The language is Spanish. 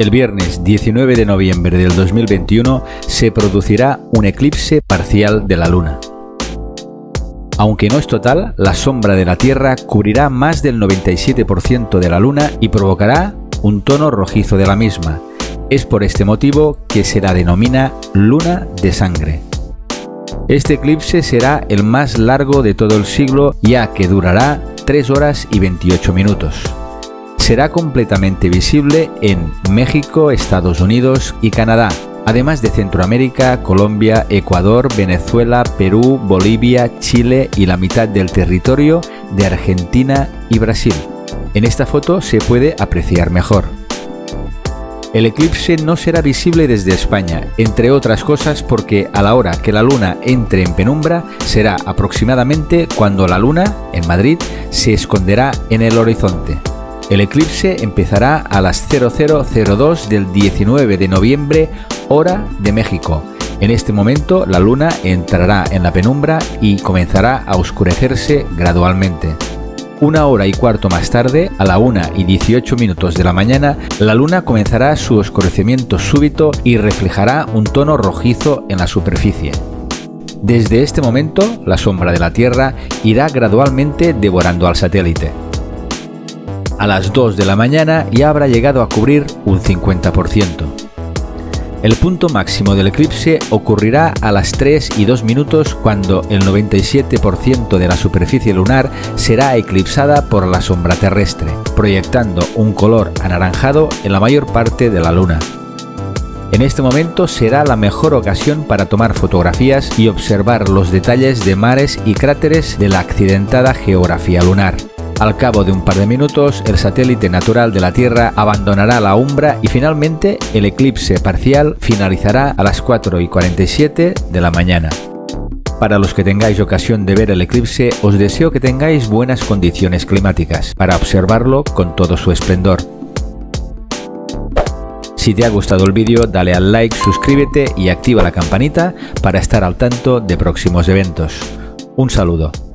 El viernes 19 de noviembre del 2021 se producirá un eclipse parcial de la Luna. Aunque no es total, la sombra de la Tierra cubrirá más del 97% de la Luna y provocará un tono rojizo de la misma. Es por este motivo que se la denomina luna de sangre. Este eclipse será el más largo de todo el siglo ya que durará 3 horas y 28 minutos. Será completamente visible en México, Estados Unidos y Canadá, además de Centroamérica, Colombia, Ecuador, Venezuela, Perú, Bolivia, Chile y la mitad del territorio de Argentina y Brasil. En esta foto se puede apreciar mejor. El eclipse no será visible desde España, entre otras cosas porque a la hora que la luna entre en penumbra será aproximadamente cuando la luna, en Madrid, se esconderá en el horizonte. El eclipse empezará a las 0002 del 19 de noviembre, hora de México. En este momento la luna entrará en la penumbra y comenzará a oscurecerse gradualmente. Una hora y cuarto más tarde, a la 1 y 18 minutos de la mañana, la luna comenzará su oscurecimiento súbito y reflejará un tono rojizo en la superficie. Desde este momento, la sombra de la Tierra irá gradualmente devorando al satélite. A las 2 de la mañana ya habrá llegado a cubrir un 50%. El punto máximo del eclipse ocurrirá a las 3 y 2 minutos cuando el 97% de la superficie lunar será eclipsada por la sombra terrestre, proyectando un color anaranjado en la mayor parte de la luna. En este momento será la mejor ocasión para tomar fotografías y observar los detalles de mares y cráteres de la accidentada geografía lunar. Al cabo de un par de minutos, el satélite natural de la Tierra abandonará la umbra y finalmente el eclipse parcial finalizará a las 4 y 47 de la mañana. Para los que tengáis ocasión de ver el eclipse, os deseo que tengáis buenas condiciones climáticas para observarlo con todo su esplendor. Si te ha gustado el vídeo, dale al like, suscríbete y activa la campanita para estar al tanto de próximos eventos. Un saludo.